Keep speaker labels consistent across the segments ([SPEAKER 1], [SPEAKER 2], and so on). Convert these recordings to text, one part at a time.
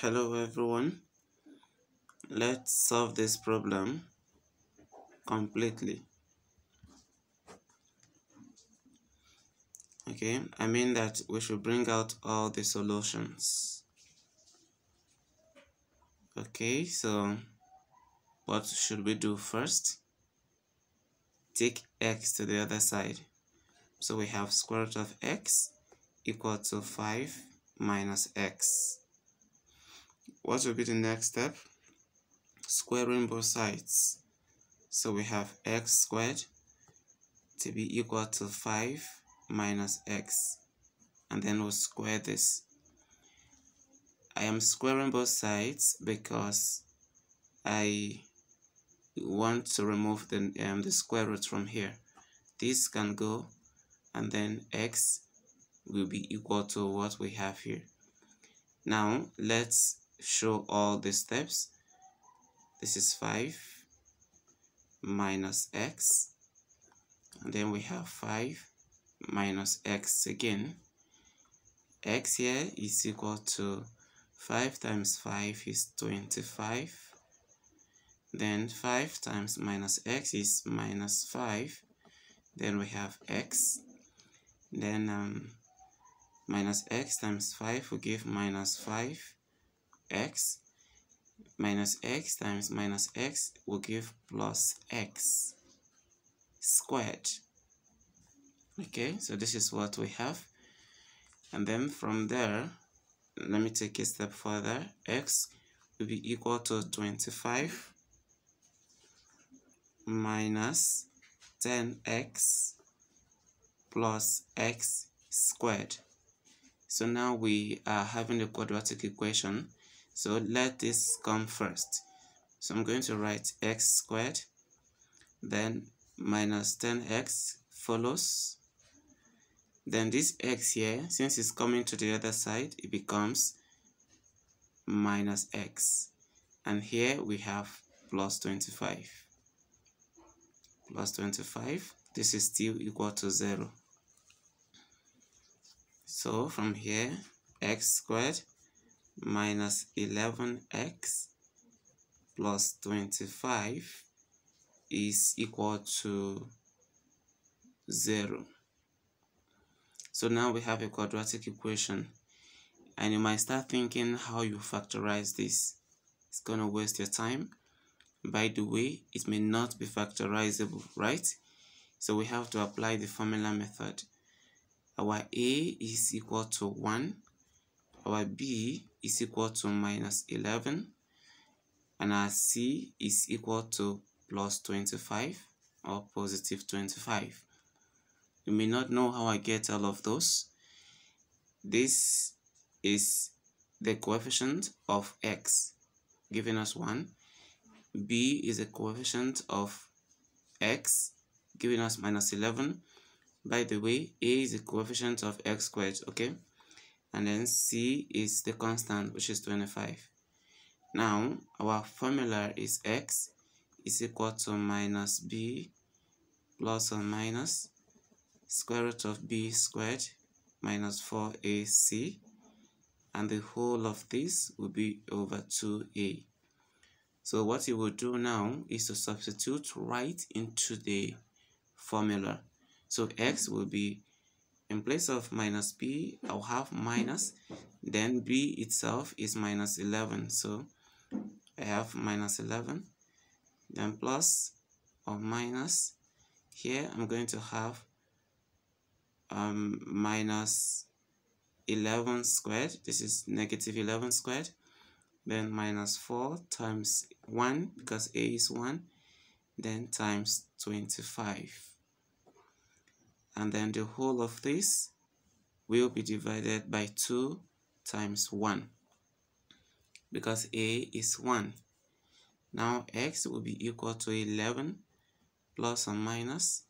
[SPEAKER 1] Hello everyone. Let's solve this problem completely. Okay, I mean that we should bring out all the solutions. Okay, so what should we do first? Take x to the other side. So we have square root of x equal to 5 minus x. What will be the next step? Squaring both sides. So we have x squared to be equal to 5 minus x. And then we'll square this. I am squaring both sides because I want to remove the, um, the square root from here. This can go and then x will be equal to what we have here. Now let's show all the steps. This is 5 minus x. And then we have 5 minus x again. x here is equal to 5 times 5 is 25 then 5 times minus x is minus 5 then we have x. Then um, minus x times 5 will give minus 5 x minus x times minus x will give plus x squared okay so this is what we have and then from there let me take a step further x will be equal to 25 minus 10x plus x squared. So now we are having a quadratic equation. So let this come first. So I'm going to write x squared, then minus 10x follows. Then this x here, since it's coming to the other side, it becomes minus x. And here we have plus 25. Plus 25, this is still equal to 0. So from here, x squared minus 11x plus 25 is equal to 0. So now we have a quadratic equation and you might start thinking how you factorize this. It's going to waste your time. By the way, it may not be factorizable, right? So we have to apply the formula method our a is equal to 1 our b is equal to minus 11 and our c is equal to plus 25 or positive 25 you may not know how I get all of those. This is the coefficient of x giving us 1 b is a coefficient of x giving us minus 11 by the way, a is the coefficient of x squared, okay? And then c is the constant, which is 25. Now, our formula is x is equal to minus b plus or minus square root of b squared minus 4ac and the whole of this will be over 2a. So what you will do now is to substitute right into the formula. So x will be, in place of minus b, I'll have minus, then b itself is minus 11. So I have minus 11, then plus or minus, here I'm going to have um, minus 11 squared, this is negative 11 squared, then minus 4 times 1 because a is 1, then times 25 and then the whole of this will be divided by 2 times 1 because a is 1. Now x will be equal to 11 plus or minus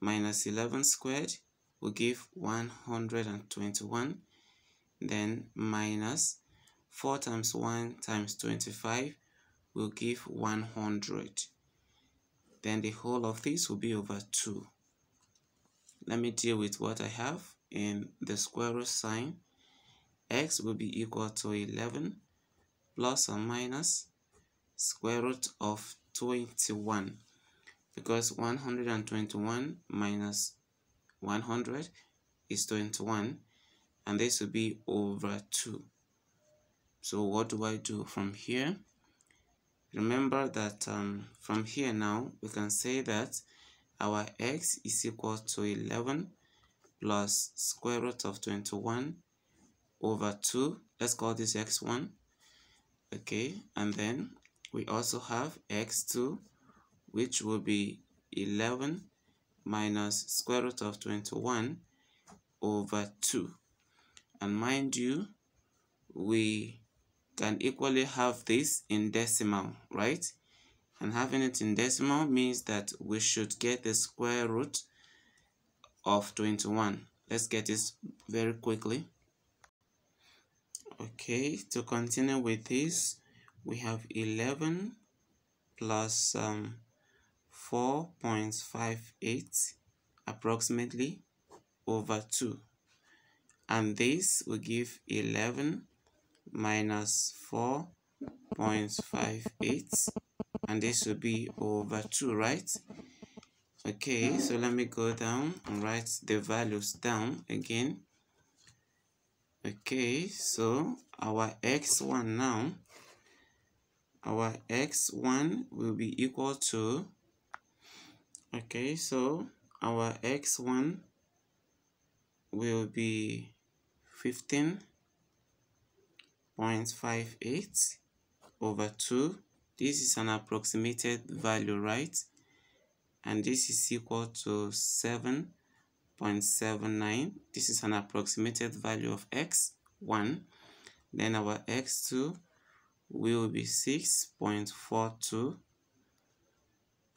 [SPEAKER 1] minus 11 squared will give 121 then minus 4 times 1 times 25 will give 100 then the whole of this will be over 2 let me deal with what I have in the square root sign. X will be equal to 11 plus or minus square root of 21 because 121 minus 100 is 21 and this will be over 2 so what do I do from here? Remember that um, from here now we can say that our x is equal to 11 plus square root of 21 over 2 let's call this x1 okay and then we also have x2 which will be 11 minus square root of 21 over 2 and mind you we can equally have this in decimal right and having it in decimal means that we should get the square root of 21 let's get this very quickly. Okay to continue with this we have 11 plus um, 4.58 approximately over 2 and this will give 11 minus 4.58 and this will be over 2 right? Okay so let me go down and write the values down again. Okay so our x1 now our x1 will be equal to okay so our x1 will be 15.58 over 2 this is an approximated value right? And this is equal to 7.79 this is an approximated value of x1 then our x2 will be 6.42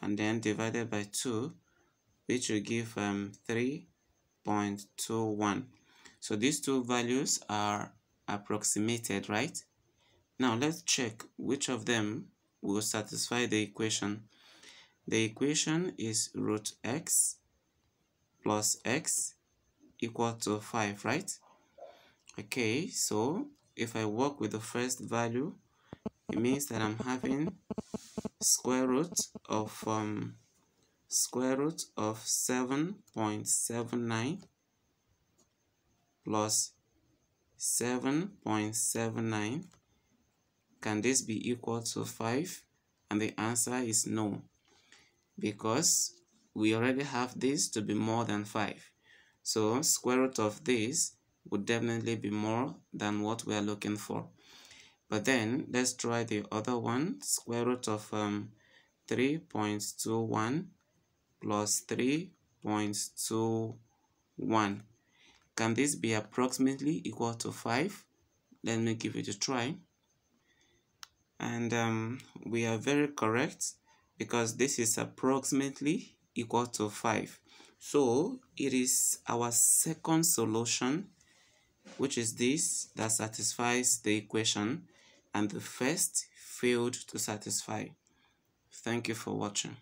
[SPEAKER 1] and then divided by 2 which will give um, 3.21 so these two values are approximated right? Now let's check which of them will satisfy the equation. The equation is root x plus x equal to 5 right? Okay so if I work with the first value it means that I'm having square root of um, square root of 7.79 plus 7.79 can this be equal to 5 and the answer is no because we already have this to be more than 5 so square root of this would definitely be more than what we are looking for but then let's try the other one, square root of um, 3.21 plus 3.21. Can this be approximately equal to 5? Let me give it a try. And um, we are very correct because this is approximately equal to 5. So it is our second solution, which is this, that satisfies the equation and the first failed to satisfy. Thank you for watching.